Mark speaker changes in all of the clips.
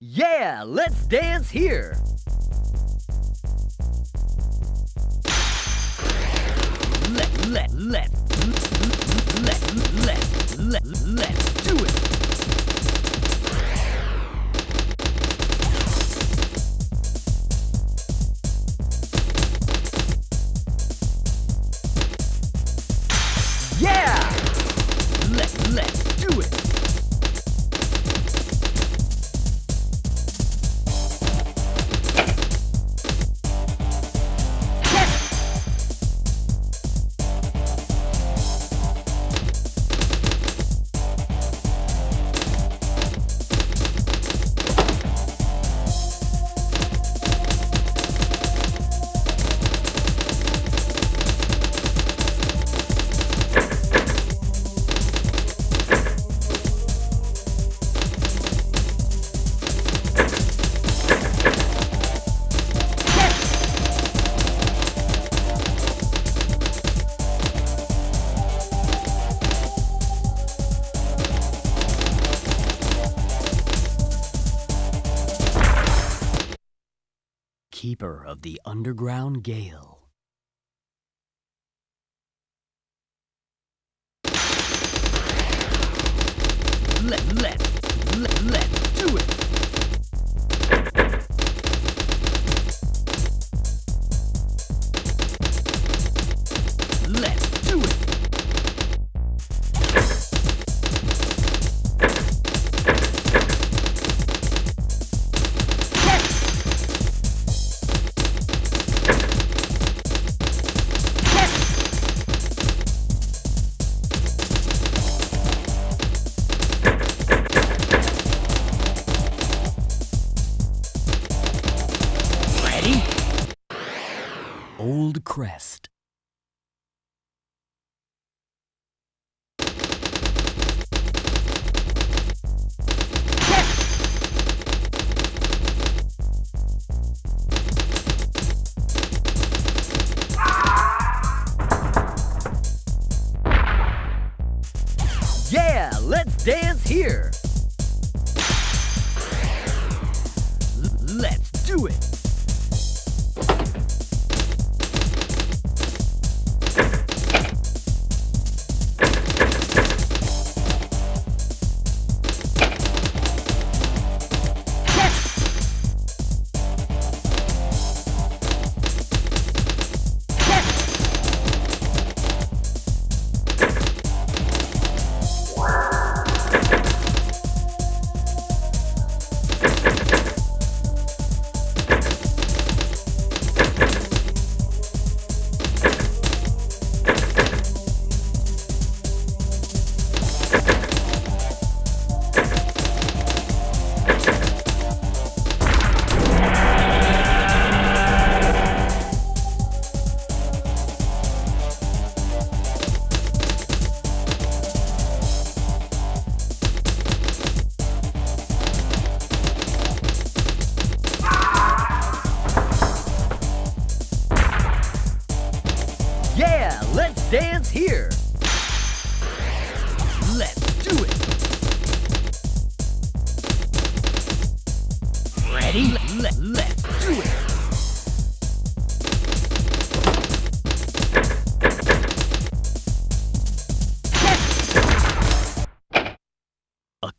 Speaker 1: Yeah, let's dance here. Let, let, let, let, let, let, let's do it. Gale.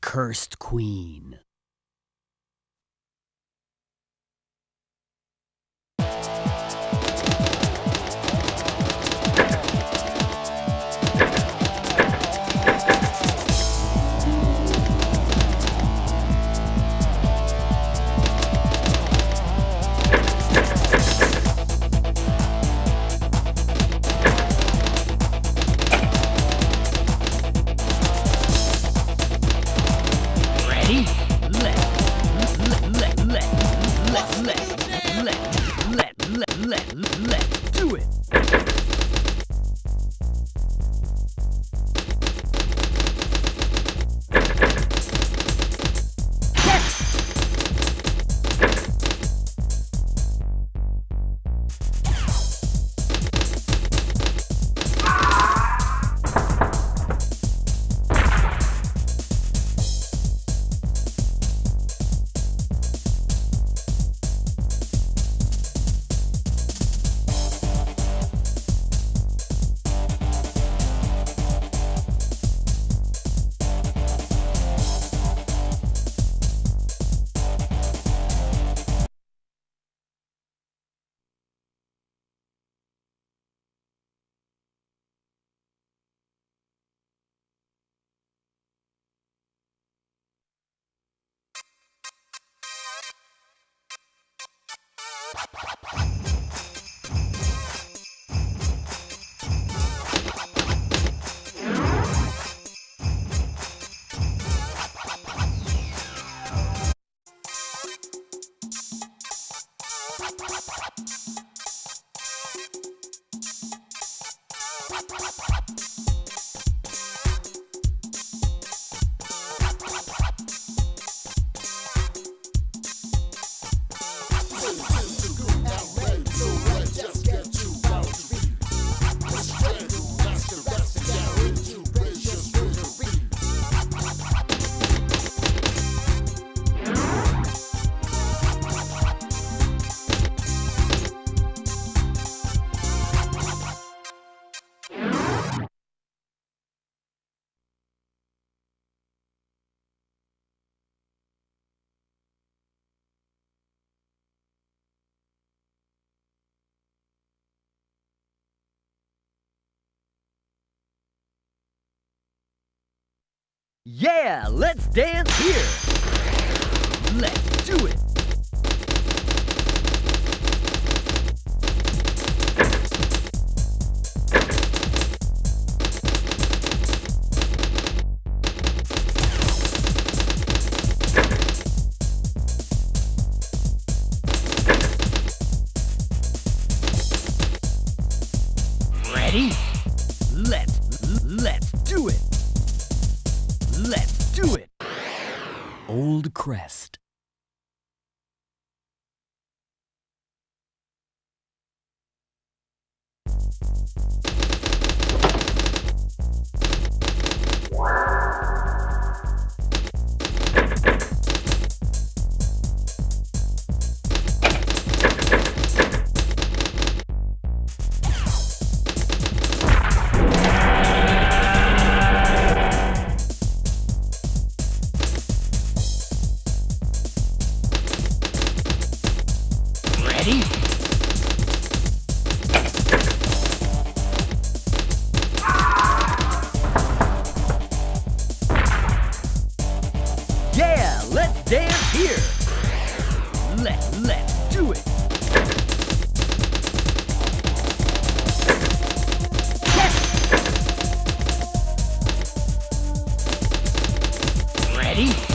Speaker 1: Cursed queen. What? Yeah, let's dance here. Let's do it. Ready? Let's let's do it. Old Crest. Ready? Ready?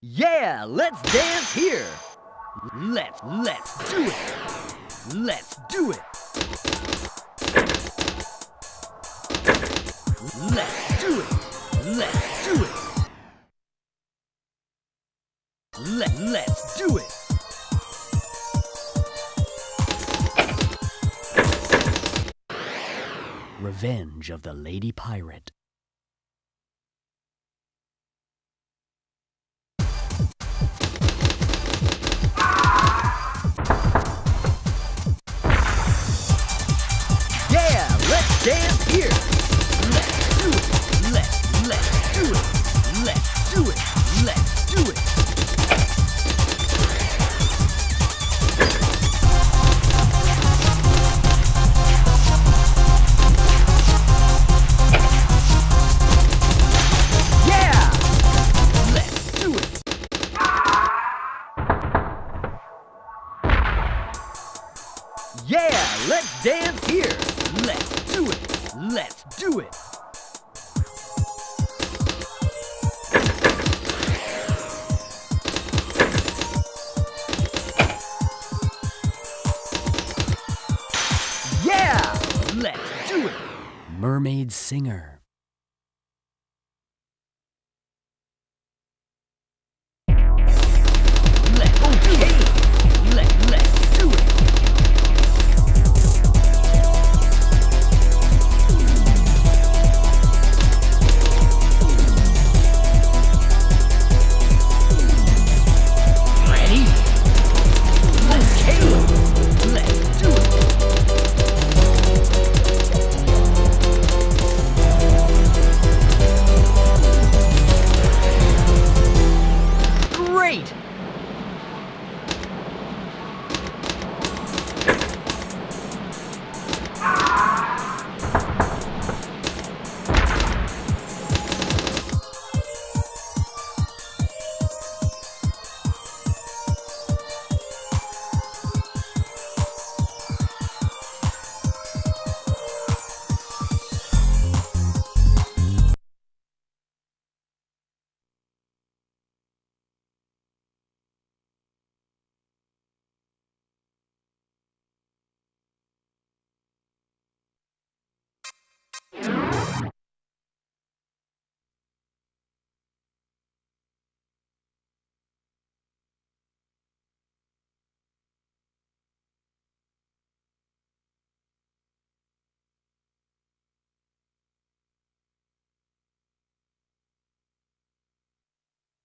Speaker 1: Yeah, let's dance here. Let's, let's do it. Let's do it. Let's do it. Let's do it. Let, let's do it. Revenge of the Lady Pirate. Let's here. Let's do it. Let's let's do it. Let's do it. Let's let's do it. Mermaid Singer.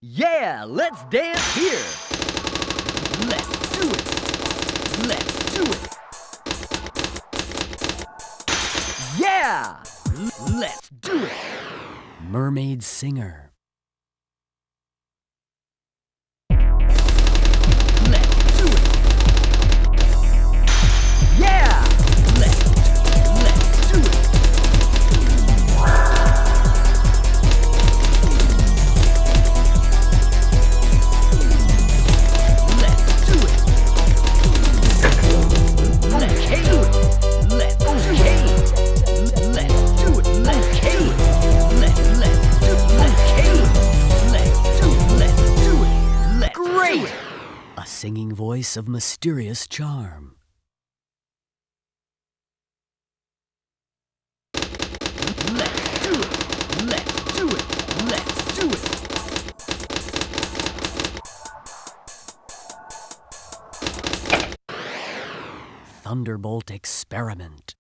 Speaker 1: Yeah, let's dance here. Let's do it. Let's do it. Yeah! Let's do it. Mermaid Singer. of mysterious charm. Let's do it! Let's do it! Let's do it! Thunderbolt Experiment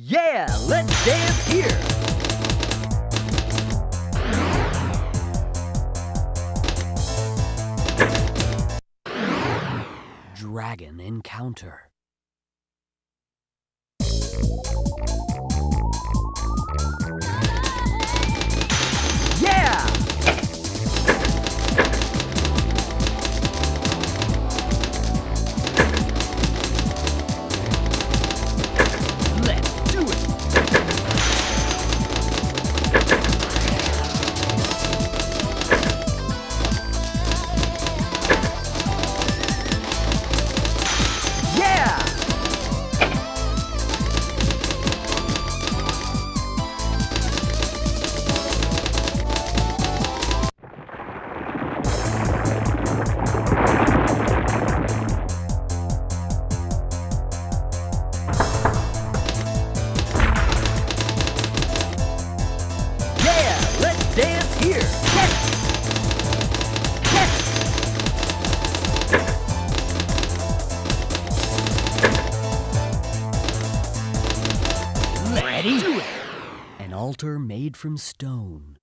Speaker 1: Yeah, let's dance here. Dragon Encounter. Made from stone.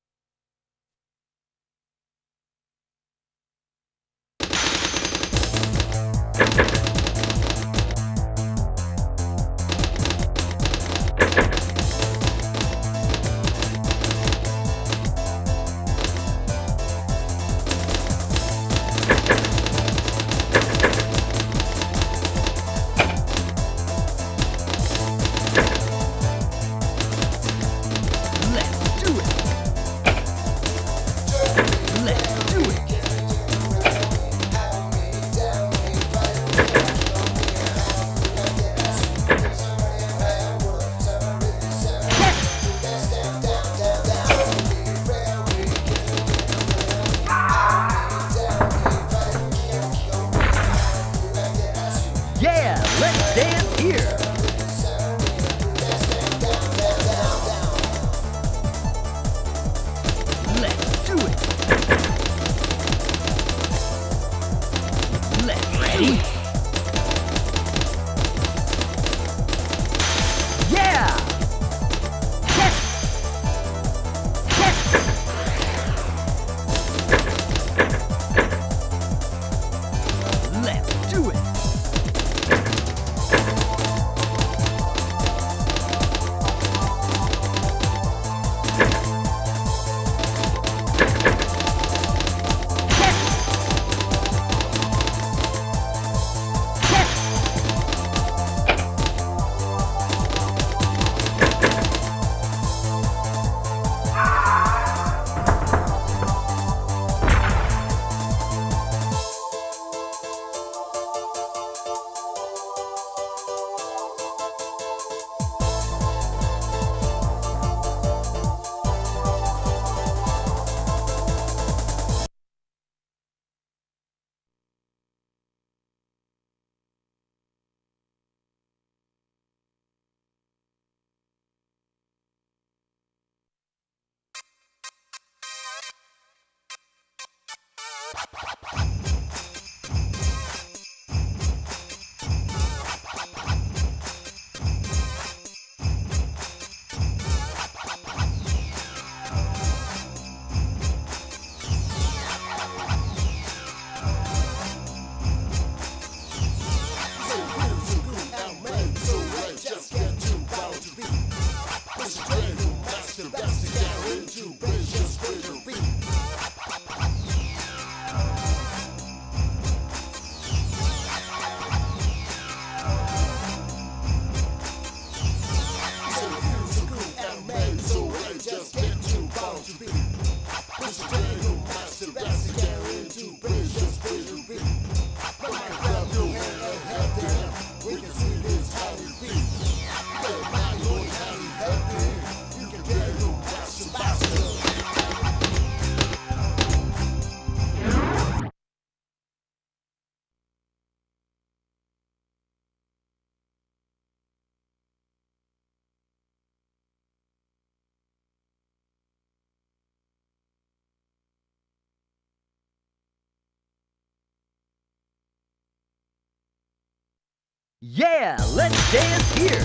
Speaker 1: Yeah, let's dance here.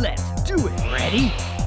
Speaker 1: Let's do it. Ready?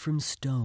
Speaker 1: from stone.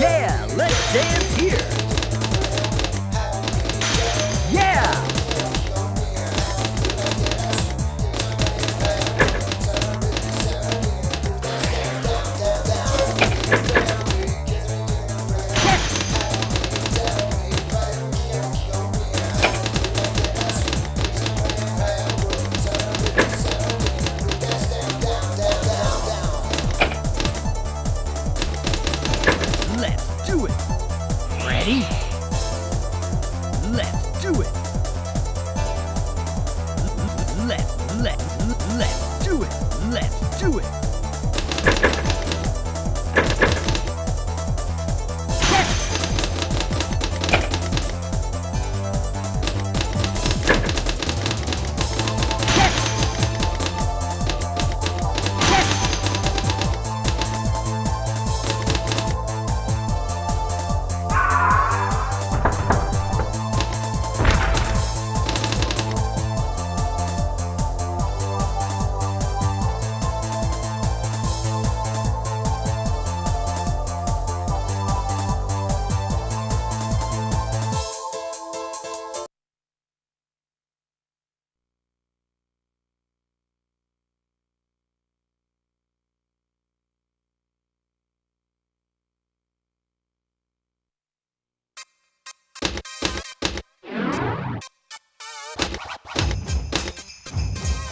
Speaker 1: Yeah, let's dance here.